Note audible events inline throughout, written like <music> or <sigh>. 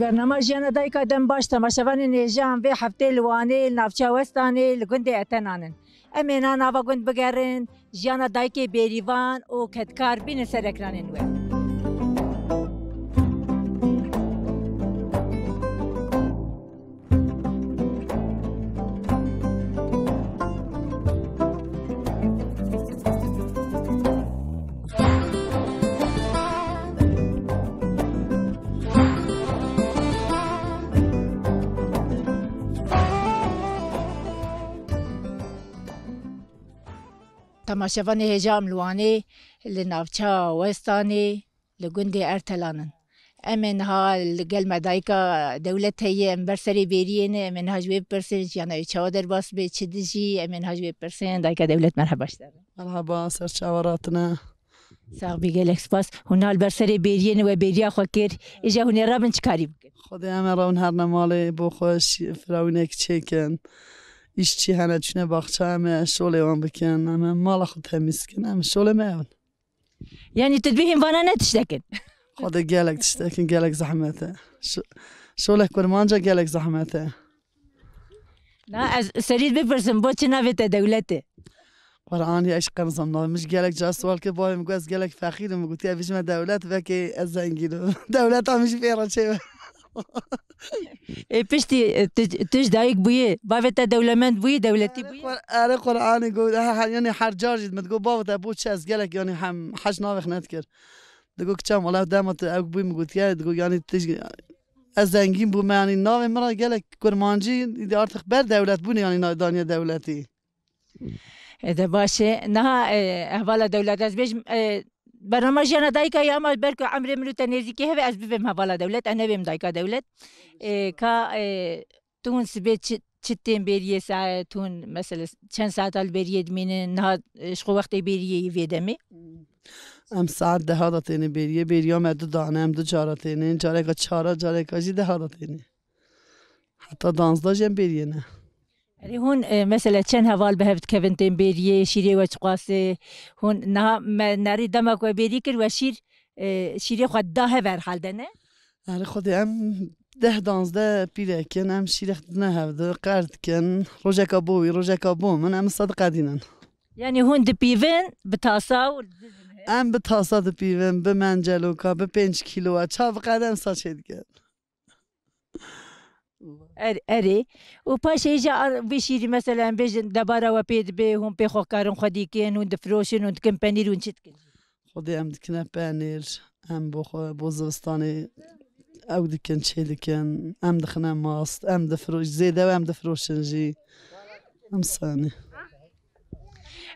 برنامه جیانا دایکا دم باش تماشاوان نیجان به هفته لوانه نافچا وستانه لگند اتنانن امینا ناوا گند بگرن جیانا دایک بیریوان او کتکار بین سرکرانن و تماشەڤانê hêja milwanê li navçeya Wêstanê li gundê Ertelan in. Em ê niha li gel medayîka dewlet heye em berserê bêriyê ne em ê niha ji wê bipirsên jiyana wê çawa derbas bê çi di jî em ê niha ji wê bipirsên dayika dewlet merhebaş derin. Merheba ser çawa hatine. Sağ bî gelek spas hûn hal berserê bêriyên we bêriya xwe kir îja hûn ê rabin çi karî bikin. Xwedê em ê rewin her nemalê bo xwe firawînek çêkin. işçi hələ çünə baxçamə, şolə on bikən, əmə mala xud təmizkin, əmə şolə məvən. Yəni tədbihin vana nə tiştəkin? Xoda gələk tiştəkin, gələk zəhmətə. Şolə kurmanca gələk zəhmətə. Na, az سرید بپرسم با چه نوی دولته؟ قرآن ايش قنصم نوی مش گلک جا سوال که بایم گوز گلک فقیرم گوتی افیش ما دولت و که از زنگیرو دولت همش بیرا چه E pişti tüj dayık buyu. Bavete devlement buyu devleti buyu. أنا قرآني يقول يعني حر جارجي ما تقول بابا تابو تشاز قالك يعني حم حج نافخ نذكر تقول كم والله دائما أبو بوي مقول يا تقول يعني تجي الزنجين بو يعني ناوي مرة قالك كرمانجي إذا أرتخ بر دولت بوني يعني دانيا دولتي ده باشه نه احوال دولت از بیش برنامه جانا دایکا یا ما برکو عمر منو تنزی که هوا از بیم حوالا دولت انا بیم دایکا دولت کا تون سبه çittin beriye saat tun mesela çen saat al beriye dminin ha şu vakti beriye yedemi ام ساعت ده هادا تینی بیریه بیریا مدو دانه ام دو جارا تینی جاره کا چارا جاره کا جی ده يعني هون آه، مثلا چند هوال به هفت كفن تن بيريه شيري و چقاسي هون نها ناري دمك و بيري كر و شير آه، شيري خد ده هفر حال دنه يعني خدي أم ده دانز ده بيرا كان أم شيري خدنا هفد قارد كان روجاكا بوي روجاكا بو من أم صدقة دينان يعني هون دي بيفن بتاساو. أم بتاسا دي بيفن بمنجلوكا ببنج كيلو چاو قدم ساچه ديگه ار اری او پاش ایجا بشیری مثلا بیش دبارا و پید به هم پی خوکارن خودی کن و دفروشن و دکن پنیر و چیت کن خودی ام دکنه پنیر ام بخو بوزستانی او دکن چی دکن ام دخنه ماست ام دفروش زیده و ام دفروشن جی ام سانی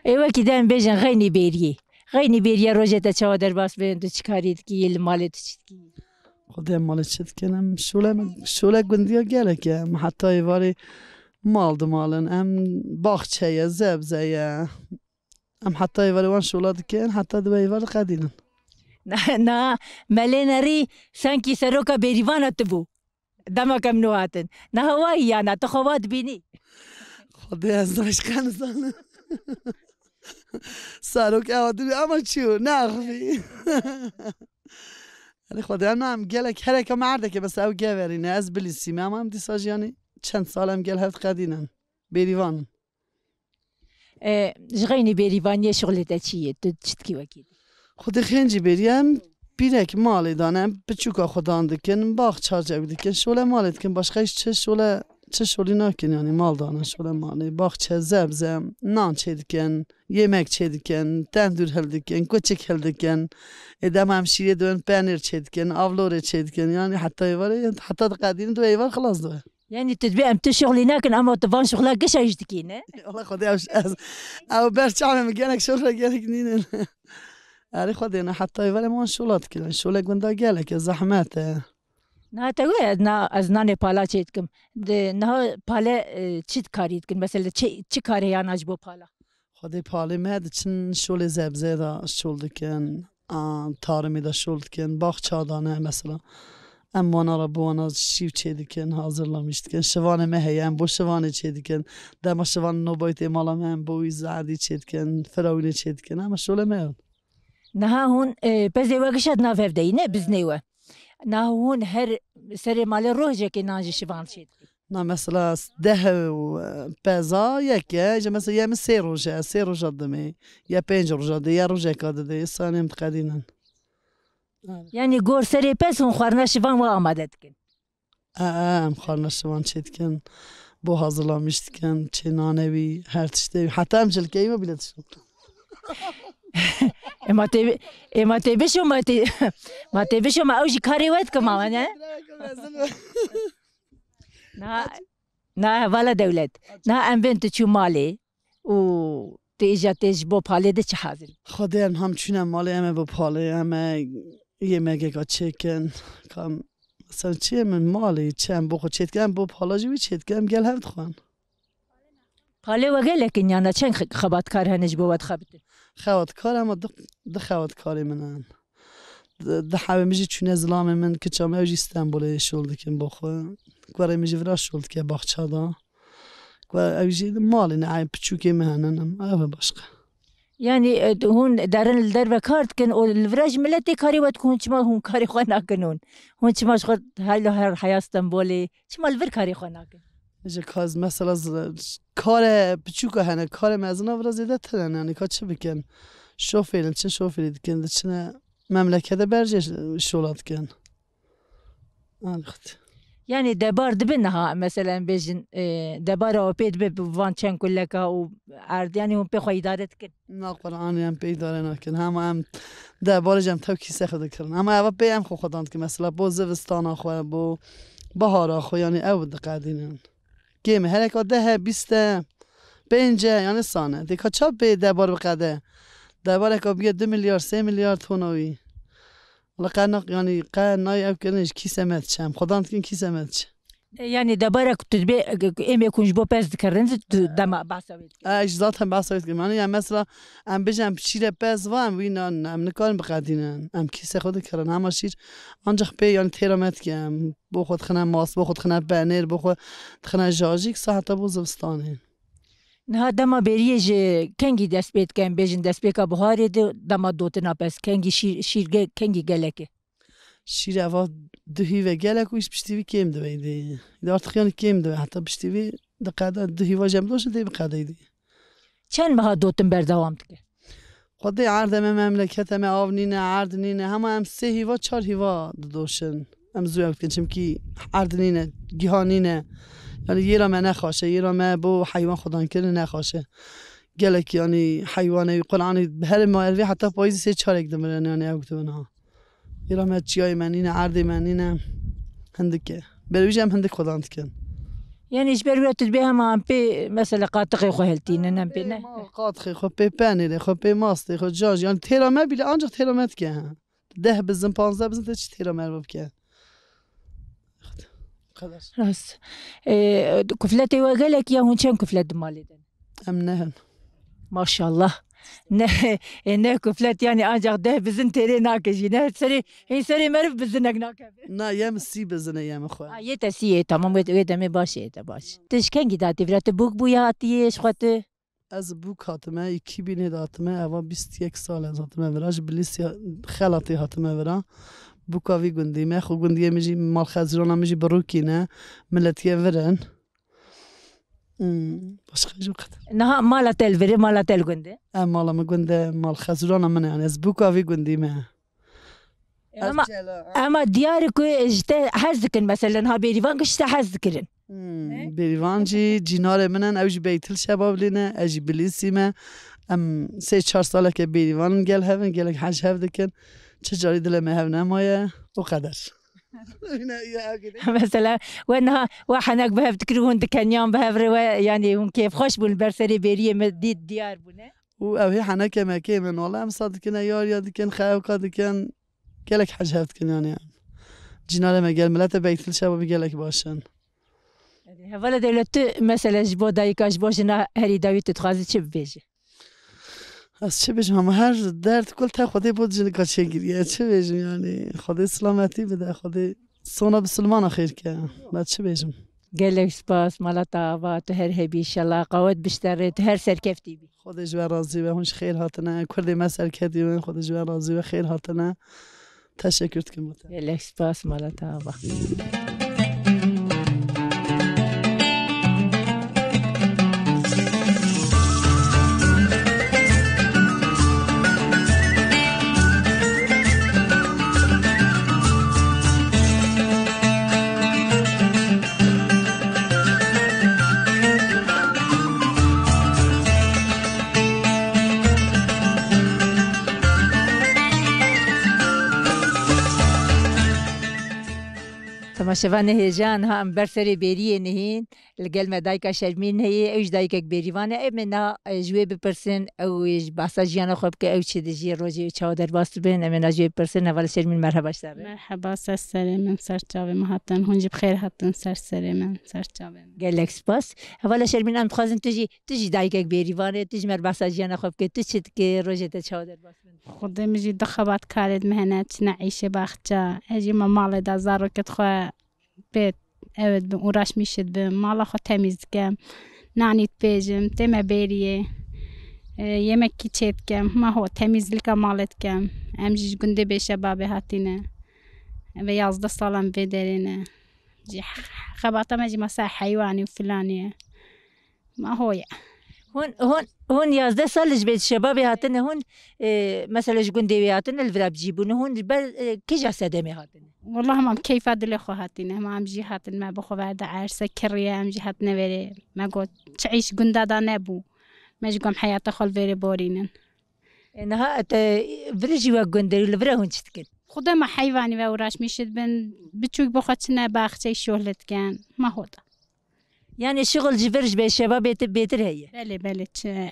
ایوه که دم بیجن غینی بیریه غینی بیریه روژه تا چادر باس بیند و چکارید که یل مالت چید که det ماڵێکێتکەم شولە گوندیا gelekە حتایواری ماڵ دماڵن ئەم باخچەیە زەبزەیە ئەم حتایوەریوان شوڵە دکەن حتا دوێوار قەدینن نا مەلێنەری سەنکی سەرۆکە بێریوانەت بوو دەمەکەم نواتن. نەهوایی یانە تەخەوات بینی. خدای ئەز داشکانزانە. سارۆک ئەوە دوێ ئەمە چی و ناغوی ولی خب خودم هم کرده که مرده که بس او گورینه از بلی سیمه هم هم دیساج یعنی چند سالم گل هفت قدینن بریوان. جغینی بریوان یه شغل ده چیه؟ تو چتکی وکید خود خنجی بریم. بیرک مالی دانم. بچوکا خودان دکن باخ چار جوی دکن شوله مالی دکن. باشقایش چه شوله؟ چه شوری نکن یعنی مال دانه شوری مالی. باخچه زب زم نان چه دکن یمک چه دکن تندور هل دکن کوچک هل دکن ادام هم شیر دوین پنیر چه دکن آفلور چه دکن یعنی حتی ایواره حتی قدیم دو ایوار خلاص دوه یعنی تدبیم تو شغلی نکن اما تو فان شغل گشه ایش دکی نه؟ <laughs> الله خودیم از اول برش عالم گیانه شغل گیانه نیه نه؟ <laughs> اری خودیم یعنی حتی ایواره ما شغلات کن شغل گونده گیانه که زحمته. ناتەوێ ئەزنانێ پالا چێت بکەم نها پالێ چیت کاریت کرد مەسل چی کارێ یاناج بۆ پالا خدی پالی me diçin şolê zebzê da şol dikin tarimê da şol dikin bax çadane mesela em wana re biwana şîv çê dikin hazırlamış dikin şivanê me heye em bo şivanê çê dikin dema şivan nobaytê mala me em bo wî zerdî çê dikin firavînê çê dikin em şolê me Niha hûn pezê we gişet nav hevdeyîne biznê we ناون هر سری مال روزه که ناجی شوان شد نا مثلا ده و بازا یکی جا مثلا يا سی سي روجا سي روجا دمي يا بينج روجا دي يا روجا كاد دي ساني متقادينا يعني قور سري بس ونخوارنا شبان وامادتكن اه اه مخوارنا شبان کن، بو هازلاmışتكن بی، هر تشتي حتى هم كيما بلا تشتي ماته ماته به شو ماته ماته به شو ما او کاری وات کما نه نه نه والا دولت نه ام بنت چو مالی او تیجا تیج بو پاله ده چه حاضر خودم هم چون مالی امه بو پاله امه یه مگه گا چکن کام مثلا چه من مالی چم بو خود چتگم بو پالا جوی چتگم گل هفت خوان پاله وگه لکن یانا چنگ خبات کار هنج بود خبت خەوەتکار ئەمە د خەوەتکاری منن دەحاوێمژی چونە زلامی من کە چامەژی ستەمبولێ شڵ دکەم بۆ خۆ گوەڕێ مژیرا شڵکە باخچادا ئەوژی ماڵی نعای بچووکێ مهێننم ئەوە باشقە ینی هون دەرن لە دەربە کار بکەن و لەڤراژ ملەتی کاری وەت هون چما هون کاری خۆ ناکنون هون چماش خۆ هەل هەر حیاستم بۆلێ چما لەڤر کاری خۆ ناکەن اینجا کاز مثلا کار کار که هنه کار مزنا آورا زیده ترن. یعنی که چه بکن؟ شوفیرن چه شو شوفیری دکن؟ چنه مملکه مملکت برجه شولاد کن. آنخت یعنی دبار دبن ها مثلا بجن دبار او پید بی بوان چن کلکا او ارد. یعنی هم پی خواهی دارد کن. نه قرآن یعنی پی داره نا کن همه هم دبار جم تو کیسه خود کردن اما اول پی هم خو خودان که مثلا بو زوستان آخوه بو بهارا آخوه یعنی او دقدینن. گemi herhalde he biste بینجه یعنی سانه. دیکا چا به دبار بقده؟ دبار که بگه دو میلیارد سه میلیارد تونوی. ولی قناق یعنی قنای او کنش کی سمت چم خدا این کی سمت چم yani debara tu be em kunj bo pez dikirin dema bahsa اش ذات هم بحث که من یعنی مثلا ام بجم شیر پس و ام وینا ام نکارم بقدینن ام کیسه خود کردن همه شیر آنجا پی یعنی تیرامت کم بو خود خنه ماس بو خود خنه بنر بو خود خنه جاجیک ساعت بو زوستانه Niha dema beriye ji kengî dest pê dikin bêjin destpêka buharê de dema dotina pes kengî şîr şîrge kengî gelekê. شیر اوا دهی و گلک ویش پشتیوی کم دوی دی. دارت خیانی کم دوی. حتی پشتیوی دقیقه دهی و جمع دوشه دی. بقیده دی Çend meha dotin berdewam dike. خود عرض ام مملکت ام آو نینه عرض نینه. همه هم سه هیوا چهار هیوا دوشن. ام زوی وقت کنچم کی عرض نینه گیهان نینه. یعنی یه را من نخواشه یه را من بو حیوان خودان کنه نخواشه گلک یعنی حیوانه قرآنی به هر مالوی حتی پاییزی سه چهار یک دمرن یعنی ها ایرام چیای من اینه عرض من اینه هندکه برویش هم هندک خداند کن یعنی ایش بروی بروت بها ما هم پی مثلا قاطقي خو ننم بی نه. قاطقي خو بي بانيل خو پی ماستي خو جاج. یعنی تیرامه ما بلا انجا تيرا ما تكا ده بزن 15 بزن تش تيرا ما بکه راست. کفلت ایوه گلک یا هون کفلت كفلت مالي امنهن. ما شاء ماشاءالله. نه کفلت یعنی آنجا ده بزن تیره ناکجی نه سری این سری مرف بزنک ناکبه نه یم سی بزنه یم خو یه تسیه تمام وی دمه باشه ده باش تشکنگی داتی برات بوک بویا آتیه شخوته از بوک هاتمه یکی بینه هاتمه اوا 21 سال از هاتمه وراج بلیس خلاطی هاتمه ورا بوکا وی گندی مه خو گندی مجی مال خزرانه مجی بروکینه ملت یه ورن باشقه جو قدر Niha mala tel verê mala tel gundê. ام مالا ما گنده مال خزران من يعني از بو کاوی گندی ما Ama ama diyarı ku işte hez dikin mesela ha berivan işte hez dikirin. بریوانجی جینار منن اوج بیتل شباب لینه اجی بلیسی ما ام سه چهار ساله که بریوان گل هفن گل حج هف دکن چه جاری دل ما هف نمایه و قدر <laughs> مثلا وانها وحنك بها بتكرهون دكانيان بها رواية يعني كيف خوش بون برسري بيرية مدي الديار بونه و أو هي حنا كما كامن والله مصاد كنا يار يا كان خاو قد كان قالك حاجة هاد كان يعني. جينا لما قال ملاتا بيت الشباب قالك باشن هذا دولت مثلا جبو دايكا جبو جنا هري داوي تتخازي تشب بيجي. از چه بشم هر درد کل تا خودی بود جن کچه گیریه چه بشم یعنی؟ خودی سلامتی بده خودی سونا به سلمان خیر که. بعد چه بشم گلک سپاس مالا تاوا تو هر هبی شلا قوت بشتره تو هر سرکفتی بی. خودش و راضی و هونش خیر هاتنه کردی ما سرکتی و خودش و راضی و خیر هاتنه تشکرت کنم گلک سپاس مالا تاوا تماشاوان هیجان هم برسری بریه نهین لگل مدایکا شرمین هی اوش دایکک بریوانه امنا جوی بپرسن اوش باسا جیانا خوب که او چه دجی روزی چادر باست بین. امنا جوی بپرسن اول شرمین مرحبا شتابه مرحبا سرسری من سرچاوی ما هاتن هونجی بخیر هاتن سرسری من سرچاوی گلک سپاس اول شرمین ام خوازن تجی تجی دایکک بریوانه تجی مر باسا جیانا خوب که تو چه که روزی تا چادر باست بین. خودم جی دخبات کارد مهنت نعیشه باخچا اجی ما مال da zaro kit pê evet bin uğraşmışıd bin mala xwe temiz dikem nanî dipêjim tê me bêriyê yemekî çê dikem ma ho temizlika malê dikem em jî ji gundê bêşebabê hatîne ve yazda salan vê derê ne jî xebata me jî هون هون هون 11 سال جبت شباب هاتن هون آه، مثلا جون ديوي هاتن الفرا بجيبون هون بر آه، كيجا سدمي هاتن؟ والله ما كيف دلي خو هاتينه ما ام جي هاتن ما بخو بعد عرسة كرية ام جي هاتنا فيري ما قلت تعيش قندا دا نبو. ما جي قام حياته خل فيري بورينن انها فريجي وجون ديوي الفرا هون تشتكل خدا ما حيواني وراش ميشد بن بتشوك بخوتنا باختي شغلت كان ما هو ده يعني شغل جبرج بين الشباب بيتر هي. بلي بلي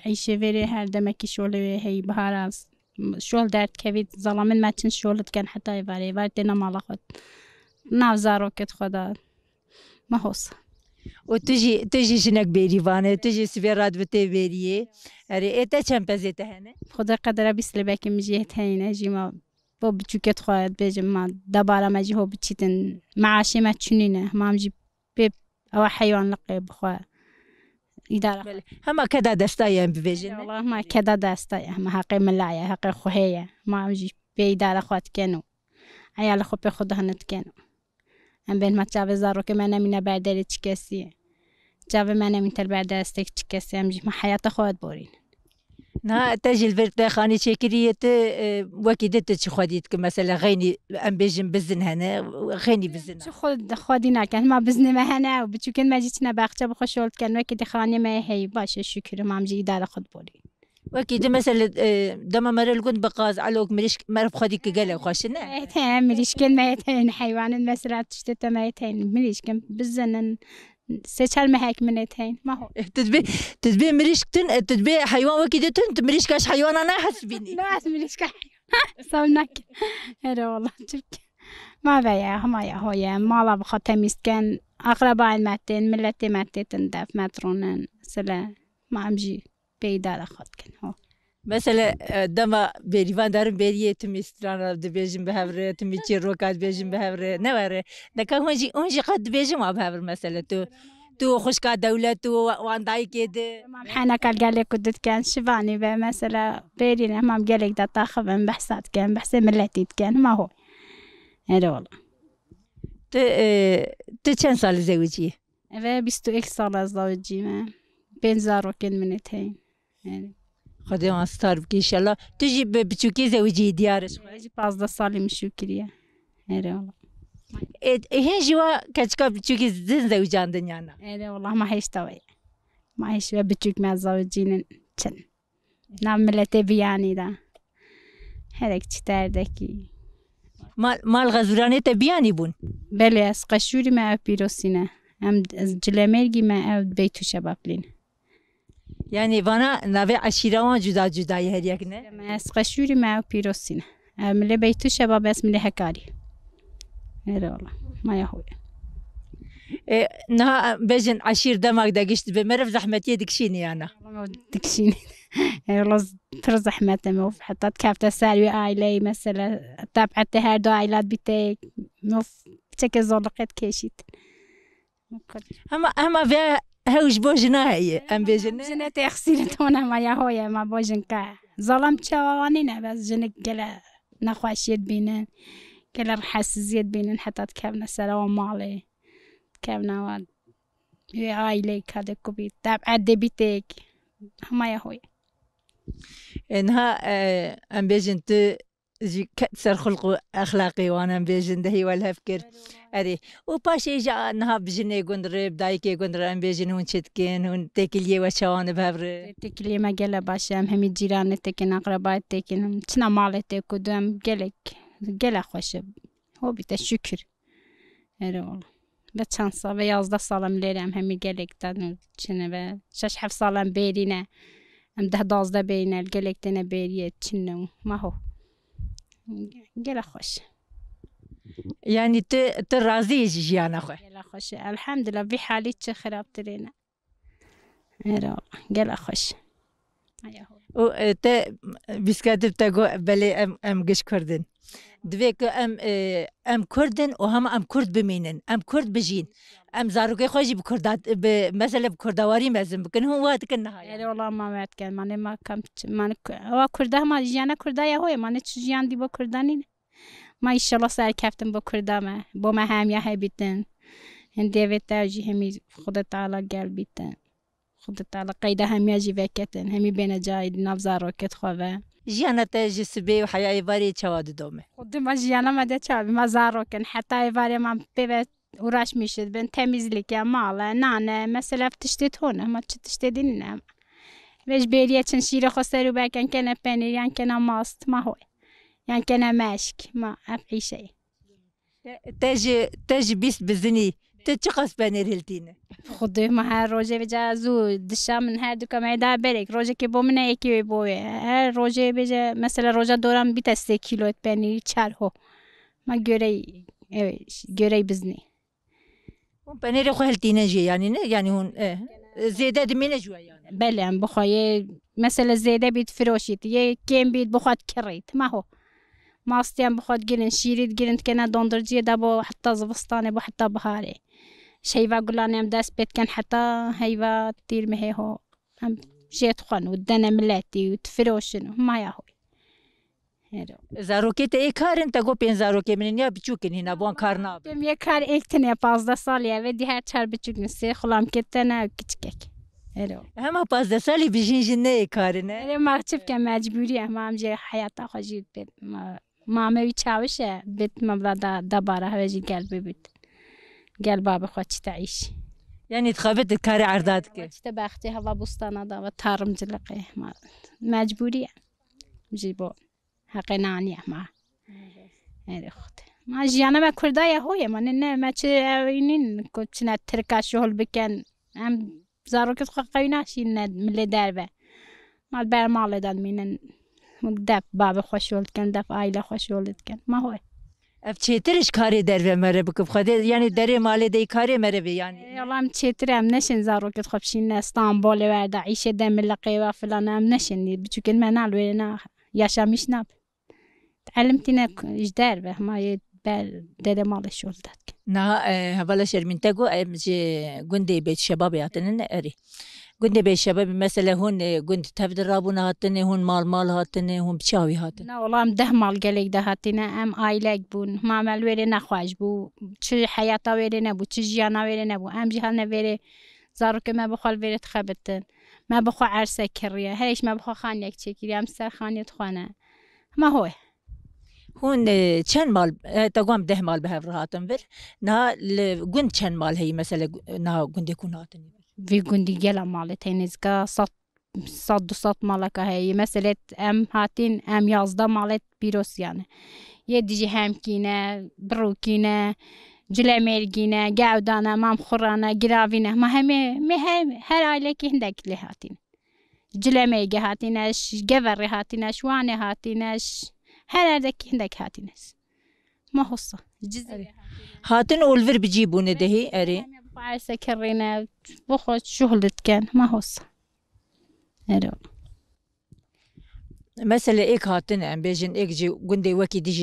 عيشه فيري هر دمك شغل هي بهار شغل درد كبيت ظلامن ما تن شغل كان حتى يفاري بردنا مالا خود. ناو كت خدا. ما هوس وتجي تجي جنك بيريفانه تجي سبيرات بتبيريه اري اتا چم هنا هنه؟ خدا قدره بس لبك مجيت هينه جيما بو بچوكت خواهد بيجم ما دبارا مجي هو بچيتن معاشي ما چنينه ما مجي بيب ئەوە حەیوان لە قێ بخوا هەمە کەدا بفيجن؟ والله ما کەدا داستای ئەمە حقی ملایە حقی خوهەیە ماژی پێیدا لەخواتکەن و ئەیا لە خۆ پێ خۆ نت كانوا. أم بين ما مە زارو كمان من بعد اللي مە نەمین من بەردەستێک چ کەسی ئەمژی ما حیاتە خوات بورين. نا تجي برتا خاني شكريت آه، وكيدت تشخديت مثلا غيني أم بيجن بزن هنا غيني بزن شخد خدينا كان ما بزن ما هنا وبتشو كان ما جيتنا باخته بخشولت كان وكيد خاني ما هي باش الشكر ما مجي دار خد بولي. وكيد مثلا آه، دما مرة القند بقاز على وق مليش مر بخديك قال خوشنا ميتين مليش كان ميتين حيوان مثلا تشتت ميتين مليش كان بزن سيشال ما هيك من يتين ما هو. تدبي تدبي مريش تن تدبي حيوان وكي تن <laughs> مريش كاش حيوان أنا حسبيني لا مليش كحيوان صومناك هذا والله تبكي ما بيا هما يا هو يا. مالا بخا تميز كان أقرباء الماتين ملتي ماتي تندف ماترونن سلا ما أمجي بيدار كان هو. مثلا دما بریوان دارم بریتم استران را بیجم به هفرتم چی روکات بیجم به هفر نه وره دکه اونجی اونجی قد بیجم آب هفر مثلا تو تو خشكا دولت وان داي كده حنا قال قال لك كنت كان شباني مثلا بيري ما قال لك ده طاخب من بحثات كان بحث ملاتي كان ما هو هذا والله ت ت كان صار زوجي بيستو اكس صار زوجي ما بين زارو كان من تهين يعني خدي ما ستار بكي ان شاء الله تجي بتشوكي زوجي ديارش واجي بازدا سالی مشوکریه اره والله هين جوا كاتشكا بتشوكي زين زوجان دنيانا اره والله ما هيش توي ما هيش بتشوك مع زوجين چن نام ملت بیانی دا هرک چی تردکی مال مال غزوراني تبياني بون بله از قشوری ما او پیروسینه ام از جلمرگی ما او بیتو شباب يعني فانا نبي عشیروان جدا جدا يهدي هریک ما أسقشوري قشوری بيروسينا من اللي بيتو شباب اسم اللي هکاری هذا والله ما يهوي آه، نه بجن عشير دمك دقشت بمرف زحمتي دكشيني أنا دكشيني والله تر زحمتي موف حطت كافتا سالوي عائلة مثلا تابعت هر دو عائلات بتاعي موف تك زور كيشيت أما أما هوش بوجناي ام بيجنا جنا تغسل تونا ما يهوية ما بو جنكا ظلم تشوانينا بس جنك كلا نخواش يد بينا كلا رحس زيد بينا حتى تكابنا سلام مالي تكابنا واد عائلي كذا كبيت تاب عدي بيتك. هما يهوية إنها آه، ام بي بيجن جي كتسر خلق أخلاقي وأنا بيجن دهي ولا فكر. أدي. وباشي جا انها بجني قندر بدايكي قندر أم بيجن هون تشتكين هون تاكليه وشوان بهبر تكلي ما قال باشام همي جيران تكن أقرباء تكن تنا مالي تكو دم قالك قال خوش هو بيت شكر أره والله. چند سال به یازده سالم لیرم همی گلک دادن چنه به. شش هفت سالم برینه أم ده دازده برینه گلک دنه بریه چنه ما هو. قال خوش يعني ت ترازي جيانا خوي قال خوش الحمد لله في حالي تخرب ترينا قال خوش و ت بسكاتب تقو بلي ام ام قش كردن دوی دوێکە ئەم ئەم کوردن و هەمە ئەم کورد بمێنن ئەم کورد بژین. ئەم زارروکەی بکرد بکردات مثلا بکرداری مزم بکن هەم وا دکن یه ماواتکەمانێ ما وقت کن من ما کم من أو کەمەوە کووردا هەما ژیانە یه هوی من چه ژیان دی بۆ کوردانین ما ئیشەڵە سەر کەفتن بۆ کوردامە بۆ مە بیتن. این دیوید تاژی همی خودە تاالە گل بیتن. خودە تاالە قەیدا هەمیاژی بەکەتن هەمی بێنە جای ناو کت خۆە جیانا تا جی سبی و حیائی باری چواد دومه خود دو ما جیانا ما ده چواد بیما زارو کن حتا ای باری ما پیوید و راش می‌شد بین تمیز لیکی مالا نانه مسلا تونه ما چه تشتی دینه ویش بیریه چن شیر خوسته رو بیکن کنه پینیر یعن کنه ماست ما هوی یعن کنه ما اپیشه ای تا جی بیست بزنی تتشقص بانير هلتينه خودی ما هر روزه بجا زو دشا من هر دو کمی دا برک روزه که بومنه یکی بوه هر روزه بجا مثلا روزه دورم بیت سه کیلو پنیر چر هو ما göre evet göre bizni هون بانير خو هلتينه جي يعني نه يعني هون اه زيادة دمينه جوا يعني بله بخوای مثلا زیاده بید فروشید یه کم بید بخواد کرید ما هو ماستیان بخواد گیرن شیرید گیرن کنه دندرجی دا بو حتی زبستانه بو حتی بهاره شیوا گلانه هم دست بید کن حتی هیوا تیر مهی هو هم جيت خون ودنا ملاتي وتفروشن ما ياهوي هيرو زاروكي تي كارن تاغو بين زاروكي من يا بچوكن هنا بوان كارنا Benim ya kar ektine fazla sal ya ve diğer çar buçuk nüse xulam ketene küçük Hero. هما باز سالي بيجين جنة كارن Öyle mahcup ki mecburi ama amca hayata hacı bit. Mame bir çavuşa bit mabla da da bara havaji gel bebit. قال بابا خواتش تعيش يعني یعنی تخافت تكاري عرضاتك تباختي هلا بوستانا دا وتارم جلقي و جيبو حقنانية ما. هذه اختي ما. اره جيانا ما كردايا هوية ما. نن ما تشينين كنت نتركا شغل بكان ام زاروك تخقيناش ملي داربه ما بر مالدان منن دف بابا خوش ولد كان دب عائله خوش ولد كان ما هو Ev çetir iş kari derve mere bıkıp xade yani deri male dey kari mere bi yani. Yalam çetir em neşin zaroket xapşin İstanbul ve da işe demirliqi ve filan em neşin bütün kelime nal ve na yaşamış nap. Talimtine jder ve ma bel dere male şoldat. Na havala şermin tego em ji gundey bet şebab yatının eri. گوندê bêşebe bi mesele hûn gund tevdirabûna hatinê hûn mal mal hatinê hûn biçawî hatin Olam deh mal gelek de hatine em aylek bûn mamel wêrê nexweş bû çi heyata wêrê nebû çi jiyana wêrê nebû em jî hel nevêrê zarokê me bixwal wêrê dixebitin me bixwe erse kiriye herêş me bixwe xaniyek çêkiriye em ser xaniyê dixwane hema hoy hûn e, çend mal te guam deh mal bi hev rihatin vir niha li gund çend mal heyî mesele niha gundê ku natin قند يكون هاتني في گوندی گلا مال تینیزگا صد صد دو صد مالکه هی مثلا ام هاتین ام یازده مالت بیروس yani یه دیجی هم کینه بروکینه جلمرگینه گودانه مام خورانه گراوینه ما همه می هم هر aile ki hindekli hatin جلمرگی هاتینش گوری هاتینش وانه هاتینش her yerdeki hindek hatines ما هصة جزء هاتن اولفر بجيبون باعثه کڕێنە بخۆت شغل دکەن مەهۆسە مەسلە ئێک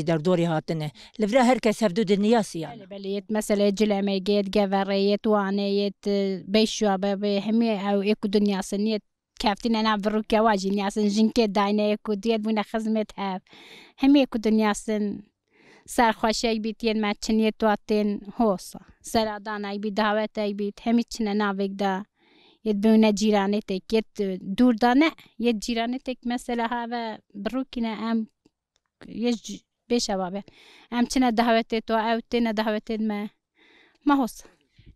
دار دوري هاتنا لفرا گوندی وەکی دیژی يعني. بلي بلي يت مثلا جل عميقيت قفريت وانيت بيشوا بابي بەیشوا أو إيكو دنيا سنيت كافتين أنا بروكا واجي نياسن نیاسن داينا إيكو ديت دێت خزمت هاف هەف إيكو دنيا سن سرخوشی بیت یه مچنی تو آتین هوسا. سرادان ای بیت دعوت ای بیت همی چنه ناویگ دا. یه دونه جیرانه تک یه دور دانه یه جیرانه تک مثلا هوا بروکینه ام یه بشبابه ام چنه دعوت تو أو تنه دعوت ما. ما هوسا.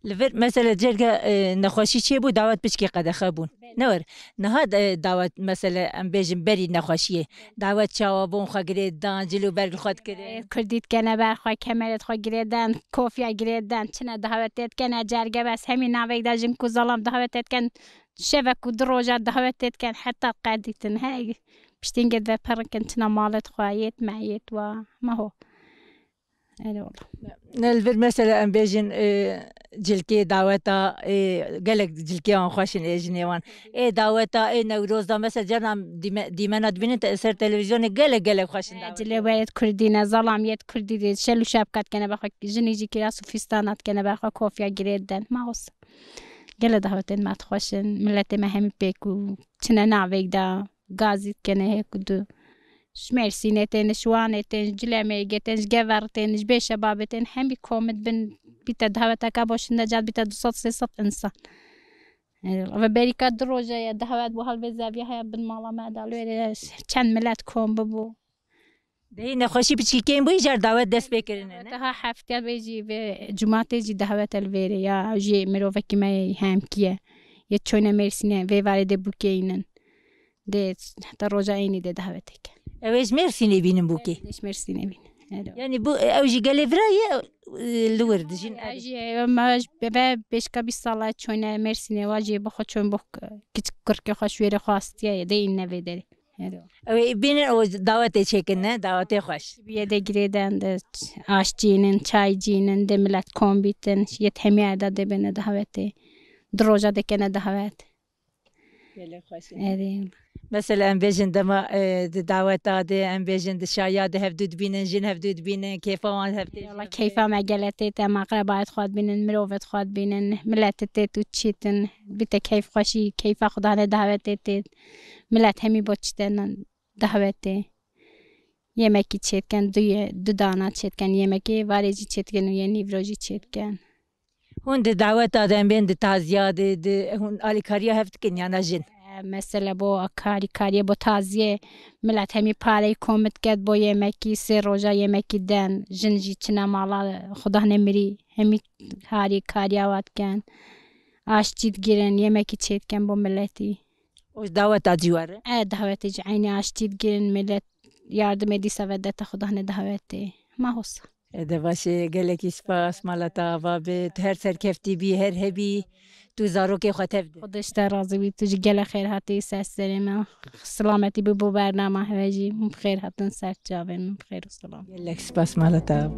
لفر مثلا جرگا آه، نخوشی چه بو؟ دعوت بچکی قدخه بون نور نه نها آه، دعوت مثلا ام بیجم بری نخوشیه دعوت چاوا بون خواه گرید دان جلو برگ خود کرد آه، کردید کنه بر خواه کمرت خواه گرید دان کوفیا گرید دان چنه دعوتت کنه جرگا بس همین نویگ دا جم کو ظلم دعوتت کن شبك دعوت دعوتت كان حتى قادتن هاي بشتين قد بفرن كنتنا مالت خوايت و ما هو اي والله الفير مثلا أم بيجن آه، جلكي دعواتا آه، قالك جلكي إن خوشن اجني وان اي دعواتا اي نوروز مثلا جانا ديمانا دبنت أسر تلفزيون قالك قالك خوشن آه، دعواتا اللي بيت كردينا ظلام يد كردي شلو شابكات كان بخو جني جي كلاس وفيستانات كان بخو كوفيا جريدن ما غص. قال دعوتين ما تخوشن ملتي ما هم بيكو تنا نعبيك دا غازي كان هيك دو. جلێمێ گێتێنش گەڤەر تێنش بێشە بابێتێن هەمی کۆمت بن بیتە داوەتەکە بۆ شندەجات بیتە 200 ئینسان ئەە بەریکە درۆژەیە داوات بۆ هەڵبێ زاوی هەیە بن ماڵەمەدا لێرە چەند ملات کۆم ببوو دەی نەخۆشی بچیکەین بۆی جار داوت دەست پێکردن ها هەفتیا بێژی جوماتێجی داوەتە لێرە یا Ez Mersin evinin bu ki. Ez Mersin evin. Yani bu e, evji gelevraya e, lüver dijin. Evji ma bebe beşka bir sala çöne Mersin evji bu hoçun bu küçük kırkı hoş veri hastiye de inne vederi. Ve beni o davete çekin ne davete hoş. Bir yerde gireden de aşçının, çaycının, de millet kombitin, yetemi yerde de beni davete. Droja dekene davet. ارين مثلا ام بيجن دما دعوت داده ام بيجن دشايا دي هفدود بینن جن هفدود بینن كيفا وان یا والله كيفا ما قالت تما باید خاد بینن مروفت بینن بينن ملات تيت چیتن بیت کیف خوشی كيفا خدا نه دعوات تيت ملات همي بوتشتن دعوات یمکی چیت کن دو دو دانا چیت کن یمکی واریجی چیت کن و یه نیوروجی چیت کن Hûn di daweta de bên di taziya de di hûn alîkariya hev dikin ya jin. Ee, Mesela bu alîkariya bu taziye millet hemî parayı komit ket bo yemekî sê roja yemekî den jin jî çina mala xuda nemirî hemî harî kariya watken aşçî girin yemekî çêdiken bo milletî. O daveta civar. E ee, davetê e ji aynî aşçî girin millet yardım edî ve dete xuda ne davetê. E? Ma. دواشه گلکی سپاس مالا تا به هر سرکفتی بی هر هبی تو زارو که خطف ده خودش در راضی بی تو گل خیر حتی سر سریم سلامتی بی بو برنامه هواجی خیر حتی سر جاوه خیر و سلام گلک سپاس مالا تا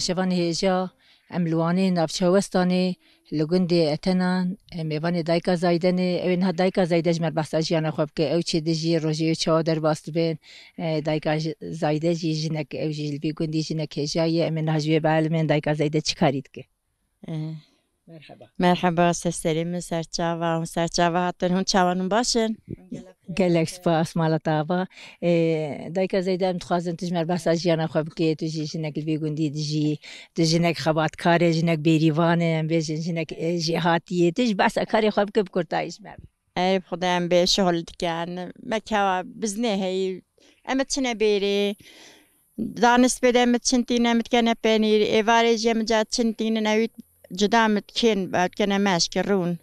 ناشوان هیجا املوانه نافچوستانه لګوندې اتنان میوان دایکا زایدن او نه دایکا زایدج مر بحث جیان خوب که او چې روزی جی روزي چا در باست بین دایکا زایدج جنک او جیل بی ګوندې جنک هیجا یې بله من حجوی به علم دایکا زایدج چیکارید که؟ مرحبا مرحبا استاذ سليم من سرتشافا ومن سرتشافا عطينهم تشاوانون باشن قال لك سباس مالا طابا دايكا زيدا متخازن تجمع باساجي انا خو بكي تجي جنك البيغوندي تجي تجي جنك خبات كاري جنك بيريفان بيجي جنك جهاتي تجي باسا كاري خو بكي بكرتايش مر ای بخدایم به شغل دکن مکه بزنه هی امت چنه بیری دانست بده امت چنتینه امت کنه پنیر ایواری جمجا چنتینه نوید جدامت کن بعد كنا مش کرون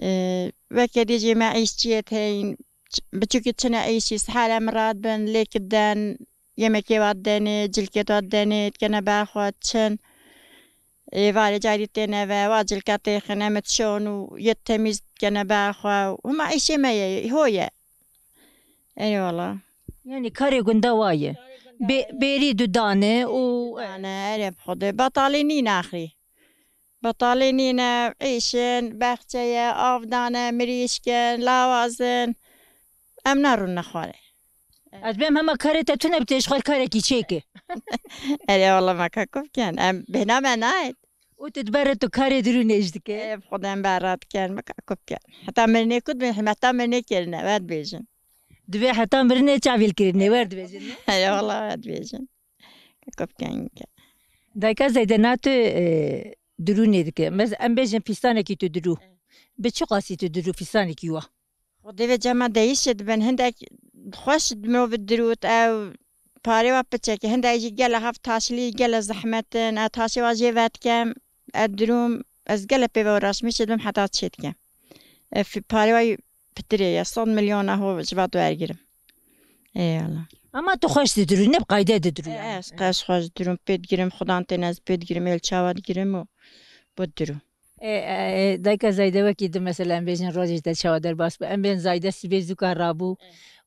آه، وكد يجي ما عيشتيت هين بتوكي تنا عيش سحالة مراد بن ليك الدان يمكي وداني جلكي وداني كنا باخوات تن يفالي آه، جاري تنا با واجل كاتيخنا متشون ويتميز كنا باخوا وما عيش ما هويا أي والله. يعني كاري قندواية بيريدو داني و أنا عرب خدي بطاليني ناخري بطالينينا عيشن بخچيا آفدانا مريشكن لاوازن ام نارون نخواره از بیم همه کاری تا تو نبتش خواهی کاری کی چه که اره والله ما که کف کن ام بنا من آید او تد برد تو کاری درو نجد که خودم برد کن ما که کف کن حتا مرنه کد بیم حتا مرنه کرنه ورد بیجن دوی حتا مرنه چاویل کرنه ورد بیجن اره والله ورد بیجن که کف کن که دایکا زیده ناتو درونê dike mez em bêjin pîstanekî tu dirû bi çi qasî tu dirû pîstanekî wa Xdêvê cema deyîşê dibin hindek xweş mirov dirût ew parê wa piçekî hindek jî gele hev taşilî gele zehmetin e taşê wa jê vedkem e dirûm ez gele pêve raşmişê dim heta çê dikem. Parê wayî pitirê ye son milyona hov ji va tu ergirim. ایالا اما تو خوش دیدرو نب قایده دیدرو از قش خوش دیدرو پید گیرم خدا تن از پید گیرم ال چاواد گیرم و بود درو دایکا زایده وکی دو مثلا بیجن روزش ده چاوادر باس با ام بین زایده سی بیزو کار رابو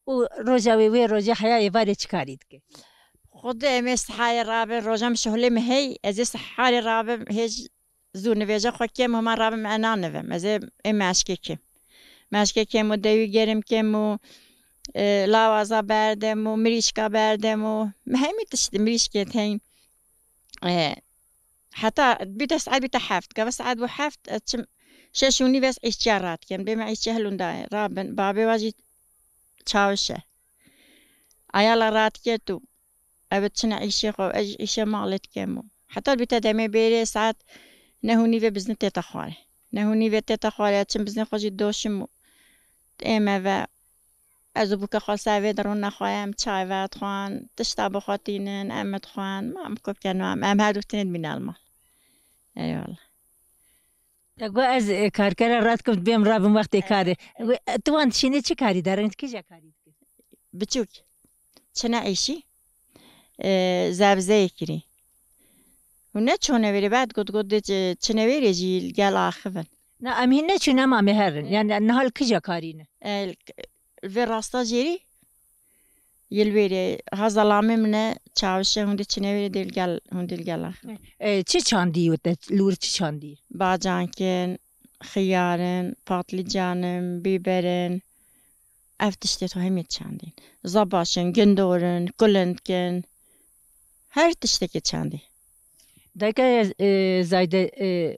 و روزا وی وی روزی حیا واری چکارید که خود ام استحای رابه روزم شهله مهی از استحای رابه هیچ زو نویجه خود کم همان رابه معنا نویم از ام مشکی کم مشکی کم و دیوی گرم کم و lavaza berdemo, miriška berdemo, همه تشتي مریشکه تین حتى بيتا ساعات بيتا حافت كا ساعات وحافت تشم شاشوني بس ايش جارات كان بما ايش جهلون داي رابن بابي واجي تشاوشة ايالا رات كيتو ابت شنا ايشي خو اج ايشي مالت كامو حتى بيتا دامي بيري ساعات نهوني في بزن تيتا خواري نهوني في تيتا خواري تشم بزن خوجي دوشمو ايما ez û bûka xwesevê di rûna xwe em çayve dixwan tişta bixwetînin em dixwan ma em kopken em em her dûtinên bîne elmal eyvallah Tekbe ez karkera rat kurt bêm rabim wextê karê. Tu wan tişînê çi karî derin dikîja karî dikir? Biçûk. Çina êşî zevzeyê kirî. Hûn ne çûneverî bed got got çineverê jî gel axivin. Na em hîn ne çûnem em herin. Yani nihal kîja karîne ve rasta jeri yelveri hazalame mine çavşe hundi çineveri dilgel hundilgela. E çi çandi utte lur çi çandi. Bacanken, xiyarın, patlıcanın, biberin, eftişte to hem çandi. Zabaşın, gündorun, kulentken her tişteki çandi. Daka e, e, zayde e,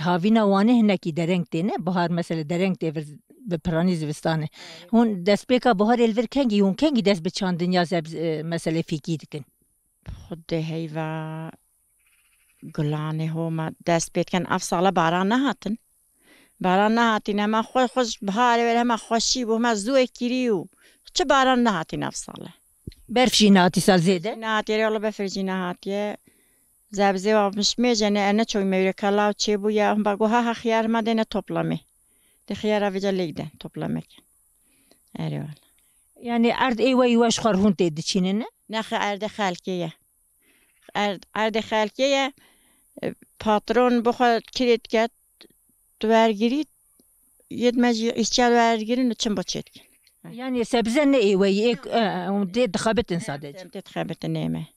havina wane hineki dereng tene bahar mesele dereng te به پرانی زوستانه هون دست بیکا بهار الور کنگی هون کنگی دست به چاند دنیا زب مثلا فیکی دکن خود هیوا گلانه هما دست بید کن افصاله باران نهاتن. باران نهاتین اما خوش خوش بهاره ولی اما خوشی بو اما زوی کریو. چه باران نهاتین افصاله. برف جیناتی سال زیده نهاتیه یالا بفرجی نهاتیه. زبزه و مش میجنه انه چوی میوری کلاو چی بو یا هم بگو ها خیار مدینه toplame. De خیار اویجا لیگده toplamek. Eyvallah. yani ard eyva yuvaş xar hun te diçine ne Naxı ərdə xəlkiyə. Ərdə xəlkiyə patron bu kiritket vergiri yetmez işçiler vergirin için bu çetkin. yani sebze ne eyva ek hun te dixabetin sadece Tem tetxabet neyme.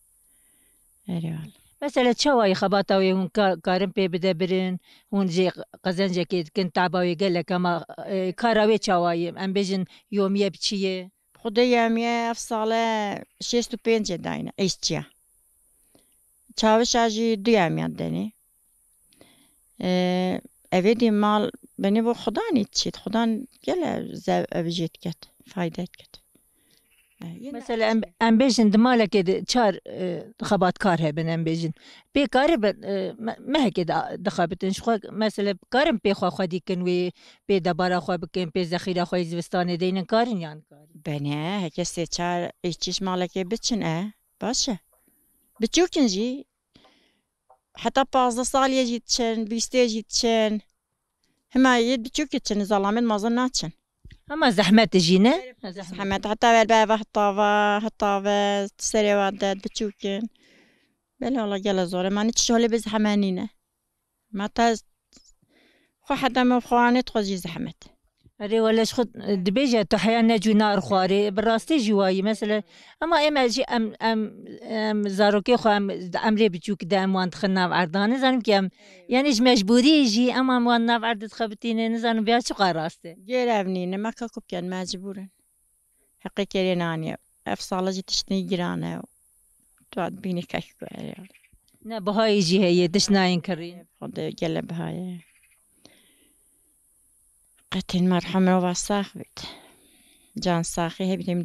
Eyvallah. مثلا چاوای خباتاوی هون کارم پی بده برین هون جی قزنجه که کن تعباوی گله کما کاراوی چاوای ام بجن یومیه بچیه Xudayam ya afsale 65 dayna işçiye. Çavuş acı duyam ya deni. Eee evdi mal beni bu xudan içit. Xudan gele zev evjet ket. Fayda et ket. مثلا ام ام بجن دمالك چار خبات کار هبن ام بجن بي کار ما هيك دخابتن شو مثلا کارم بي خو خدي كن وي بي دبارا خو بكن بي ذخيره خو زوستان دين کارن یان کار Beni herkes çar işçiş malake biçin e. Başa. Biçukin ji. Hatta fazla sal yetişen, biste yetişen. Hemen yed biçuk için zalamet mazın naçın. اما زحمت اما زحمات تجينا؟ زحمات حتى الباب حتى حتى تسري وعدات بتشوكن بلا والله جالا زوري ما نتشغل بزحمانينا ما تاز خو حتى ما خواني تخرجي زحمات رێوەلەش خود دبێژە توحیان نەجو نارخوارێ بڕاستی ام ام ئەما ئێمەژی ئەم ئەم زارۆکێ خۆم ئەمرێ بچووک داموان که ام ئەردان نزانم کەم یانیش مەشبوریژی وان ناو ئەردت خەبتینێ نزانم بیا چ قاڕاستێ گێرەبنی نەمەکە کوپکەن ماجبورن حقی کێرێ نانیە ئەف ساڵەجی تشتنی گرانە تو اد بینی کەش بەهایژی هەیە دشت ناین کڕین خۆ گل بهایە قلب هاي قتل مرحمة وصاخ بيت جان صاخي هي بدهم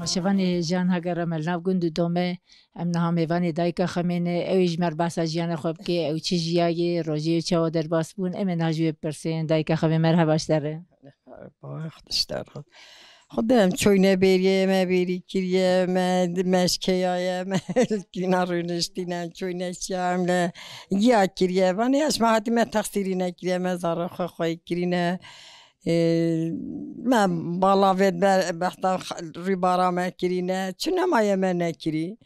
تماشاوان جان امل ناو گند دومه ام نها میوان دایکا خمینه. اویج مر باسا جیان خوب که او چی جیای روزی چاو در باس بون. ام ناجو پرسین دایکا خمی مرحباش داره. işte خودم چوینه بریه ما بری کریه ما مشکیایه ما کنارونش دینم چوینه شامله یا کریه وانی از ما حتی ما تقصیری نکریه ما زارا خو خوی کرینه ما بالا ود بحتا روی بارا ما کرینه چونه ما یمه نکری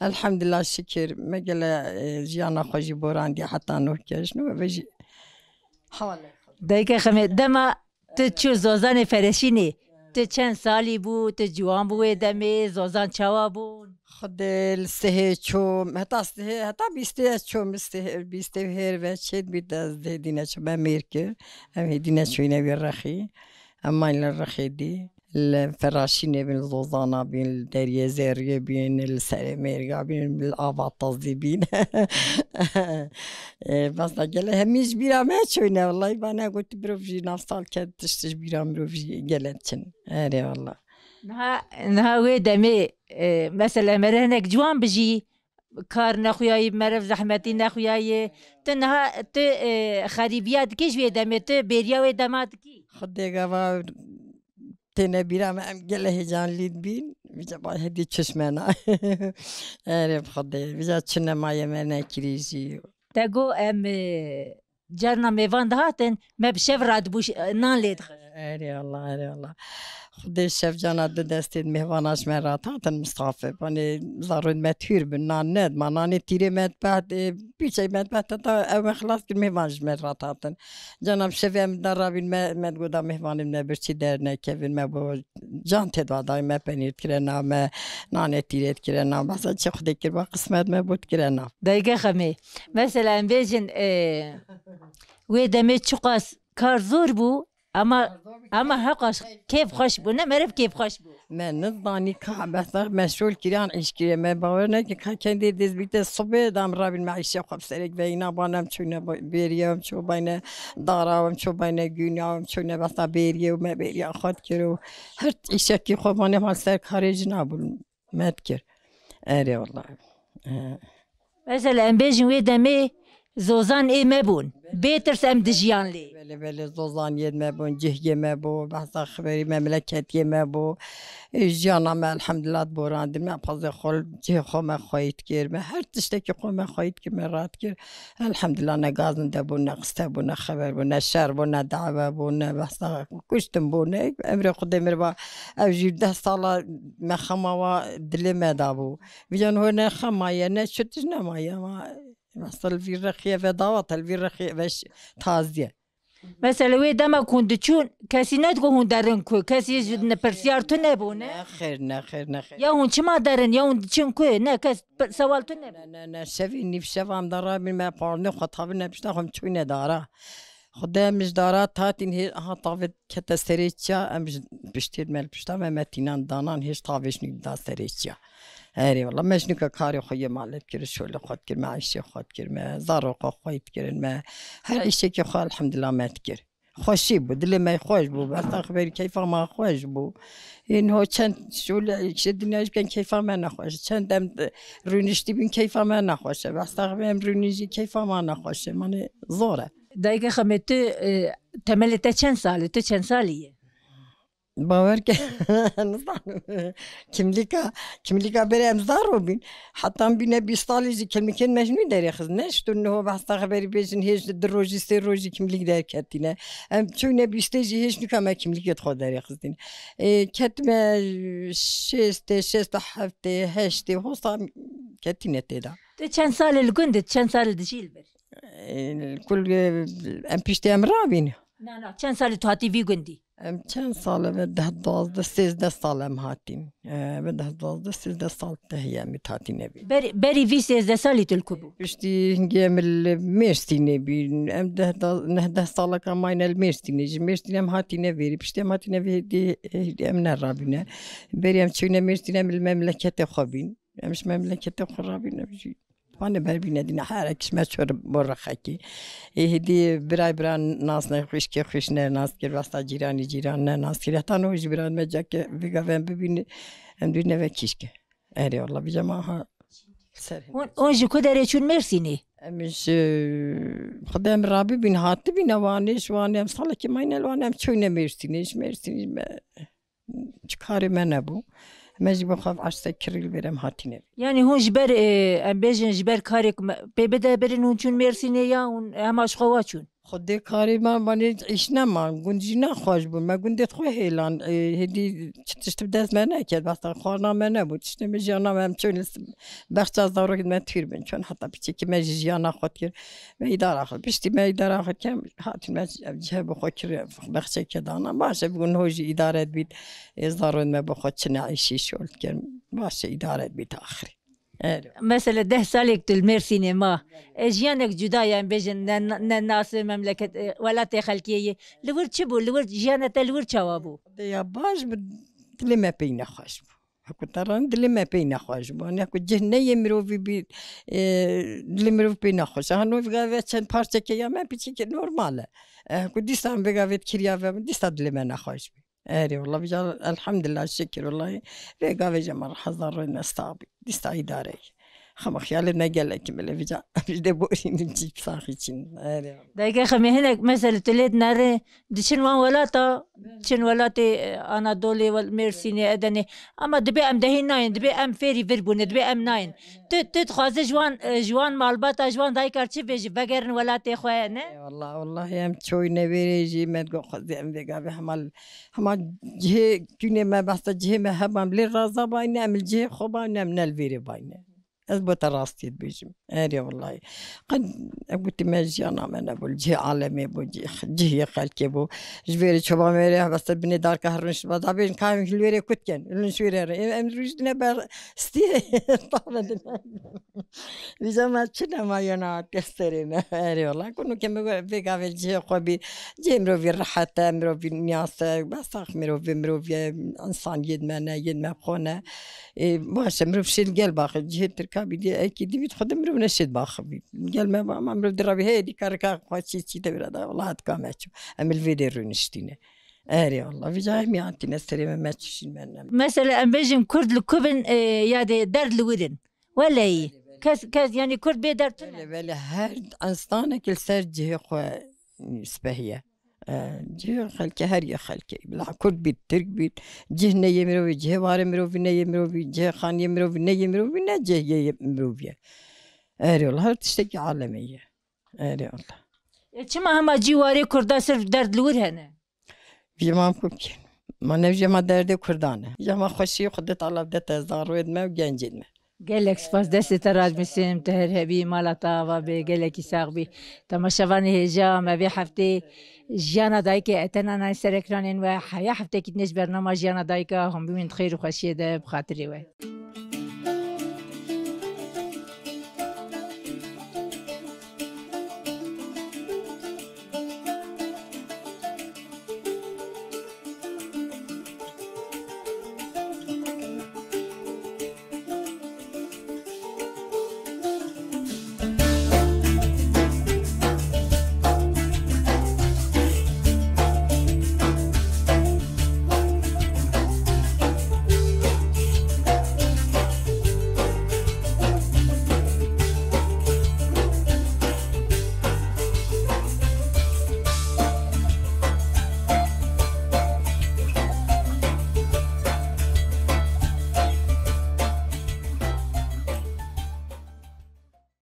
الحمدلله شکر مگله جیانا خوشی بوراندی حتی نو کش نو بجی حواله دایکا خمی دما تو چو زوزان فرشینی تو چند سالی بو تو جوان بو دمی زوزان چاوا بون خود سه چوم hatta سه hatta بیسته چوم سه بیسته هر و چه بید از ده دینه چه به میرکه هم دینه چوینه بی رخی اما این رخی دی. الفراشين بين الزوزانة بين الدارية زارية بين السلاميريا بين الأفاطازي بين <laughs> إيه، بس قال لها ميش جبيرة ما تشوينا والله. أنا قلت بروفجي نفصل كانت بيرا جبيرة قالت شن هاري والله. نها نها ويدمي إيه، مثلا مرهنك جوان بجي. كار نخوياي مرف زحمتي نخوياي تنها ت إيه، خريبيات كيش ويدمي ت بيريا ويدمات كي؟ خدي قوا تنا بيرا ما ام قال هجان ليد بين بيجا با هدي چشمنا ارب خدي بيجا چنا ما يمنا كريزي تگو ام اه، جرنا میوان دهاتن مبشف راد بوش نان لید خش اري والله اري والله خدي الشيف جانا دستي مهواناش مرات هاتن مصطفى باني ضروري ما تهير بالنان ند ما ناني تيري مات بعد بيشي مات بعد تا او خلاص كل مهوانش مرات هاتن جانا الشيف ام درابين ما ما تقول مهوان ما برشي درنا كيفن ما بو جان تدوا داي ما بنير كرنا ما ناني تيريت كرنا بس چه خدي كر با قسمت ما بود كرنا دایگه خمی مثلا بیجن اه، وی دمی چقاس کار زور بو اما اما حقش کیف خوش بو نه مرف کیف خوش بو من نضاني كعبة مشغول كيران عيش كيران ما باورنا كي كان دي ديز بيت الصبح دام رابي المعيشة خب سرك بينا بانا مشونا بيريا ومشو بينا دارا ومشو بينا جونيا ومشونا بس بيريا وما بيريا خد كيرو هرت عيشة كي خب أنا ما سر خارج نابل ما تكر أري والله آه. مثلا بیجن وی دمی زوزان ای مبون بیترس ام دجیان لی بله بله زوزان yeme bu, cih yeme bu, bahsa xiberi memleket yeme bu. Jana me elhamdülillah borandim, me fazla xol, cih xo me xayit kir, me her tişteki xo me xayit kir, me rahat kir. Elhamdülillah ne gazın da bu, ne qısta bu, ne xeber bu, ne şer bu, ne dava bu, ne bahsa kuştum bu, ne emre kudemir ba. Ev jilde sala me xamava dilime da bu. Vijan ho ne xamaya, ne çötüş ne maya ama مثلا في الرخية في ضوات في الرخية باش تازية مثلا وی دما کند چون کسی ندگو هون درن کو کسی جد پرسیار تو نبونه نخير نخير نخير یا هون چما درن یا هون چون کو نه کس پر- سوال تو نبونه انا انا شافي اني في شفا مدارا من ما بارني خطاب نبش نخم تشوينه دارا خدا مش دارا تاتين هي ها طافت كتا سريتشا ام بشتير مال بشتا ما متينان دانان هيش طافش نبدا سريتشا هاري والله مش نكا كاري خويا مالك كير شغل خد كير ما عيشة خد كير ما زارو خو خويت كير ما هر عيشة كي خو الحمد لله ما تكير خوشی بود دل من خوش بود بس خبری کیفا ما خوش بود اینها چند شول چه دنیاش کن کیفا من نخوشه چند دم رونشتی بین کیفا من نخوشه بس خبرم رونیجی کیفا ما نخوشه من زوره دایکا خمه تو اه، temeli te çend salı? Tu çend saliye? باور که kimlika kimlika berem zar o bin hatta bine bir stalizi kelmiken mecnun der kız ne şu ne bas ta haberi bezin hiç de roji se roji kimlik der ketine em çöne bir steci hiç nükame kimlik et xod der kız din e ketme şeste şeste hafte heşte hosta ketine teda Tu çend salı lgundit, çend salı dişil ber. kul em pişte em rabin Na na, çend salı tu hati vi gundi. Em çend sale ve ده دوازده سیزده سال هم هاتیم ve ده دوازده سیزده سال تهیه می تاتینه بی Beri, beri vi sezde salı tulkubu. پشتی هنگیم المرستینه بی ام ده دا- نه ده ساله که ماین المرستینه جی مرستینه هم هاتینه ویری پشتی هم هاتینه ویری ام نرابینه بری هم چونه مرستینه هم المملکت خوابین امش مملکت خرابینه بجی Bana ber bine dine her kişme çor borra haki. E hedi biray biran nas ne خوش ke خوش ne nas ke vasta cirani ciran ne nas ke tan hoş biran me jakke viga ben bibini em dine ve kişke. Eri Allah bir cama ha. Ser. On ji ku dere çün mersini. Emiş خدام رابي بين هاتي بين وانيش وانيم صالة كي ما ينال وانيم شوينا ميرسينيش ميرسينيش ما Mecbur xav açsa kiril verem hatine. Yani hon ji ber eh, em bejin ji ber karek pe bede berin hon çün mersini ya hon hema şova çün. خودی کاری من بانی ایش نمان گنجی نخواش بود من گنده خو هیلان هدی چتشت دست من نکرد بس خورنا من نبود چشت می جانا من چون بخش از دارو که من تیر بین چون حتی پیچه که من جیانا خود کر و اداره خود پشتی من اداره خود کم حتی من جه بخو کر بخش که دانا باشه بگون هوجی اداره بید از دارو من بخو چنه عیشی شولد کرد باشه اداره بید آخری Evet. Mesela 10 salek tülmer sinema. E, jiyanek cüda yani bejin ne nası memleket e, velate halkiyeyi. Lüvür çi bu? Lüvür jiyanete lüvür çava bu? Ya baş bu dilime pey nekhaş bu. Hakkı taran dilime pey nekhaş bu. Hani hakkı cihneye mirovi bir e, dilimrov pey nekhaş. Hanu vgavet çen parçakeye men piçike normale. Hakkı distan vgavet kirya ve distan dilime nekhaş bu. آري والله بجار الحمد لله الشكر والله. رقا بجا مرة حضر الناس تعبي دي استعيد علي خمخيال نجلا كما لفجا بجد بوري نجيب صاحي تشين دايك خمي هناك مثلا تليد ناري دشن وان ولاتا. دشن ولاتي آه، آنا دولي والميرسيني ادني اما دبي ام دهي ناين دبي ام فيري فيربون دبي ام ناين تدخواز جوان آه، جوان مالباتا جوان دايك ارتشي بيجي بغيرن ولاتي خويا نه؟ والله والله يا تشوي نبيري جي ما تقول خذي ام ذيك حمال حمال جهي كوني ما بحثت جهي ما هبام للرازا باينه ام الجهي خوبا ام نلفيري باينه از بوت راستید بیجم اری والله قد قلت ما جانا من ابو جه عالمي بو جه جه خلقي بو جبيري شبا ميري بس بني دار كهرنش بس ابين كان الويري كتكن النشويري ام رجدنا بر ستي طبعا Bizim çinema yana gösterine eriyorlar. Konu kemi vega ve ce xobi cemro bir rahat emro bir niyasa basak mero bir mero bir insan yedmene yedme khone باشه مرو شيل قال باخ kabili eki divit xodim mirov neşed baxabi. Gelme ama mirov dirabi heydi karka qaçi çide bir ada Allah hat kameçu. Emil vede rünüştine. اري والله في جاي مي انتي نستري ما ماتش مثلا امبيجم كرد الكبن يعني درد الودن ولا اي كاز كاز يعني كرد بي درد ولا هر انستانك السرجي خو سبهيه جه خلکه هر یه خلکه. کرد بید ترک بید. جه نه مروی جه واره مروی نه مروی جه خانیه مروی نه مروی نه جه یه مرویه اری الله هر تشتکی عالمیه اری الله. چما همه جیواری کرده صرف درد لور هنه؟ هم خوب کن. ما نفجه ما درد کردانه. جما خوشی خودت طلب ده تزدان روید ما و گنجید ما. gelek spas desti teraj misim teher hebi malata ve gelek isaq bi tamaşavan heja me bi ژیانە دایکێ ئەتەنا نای سەرێکرانێن وە حیا هەفتێکی نێژ بەرنەما ژیانە دایکە هەمبووین خیر و خەشیێدە بخاتری وێ.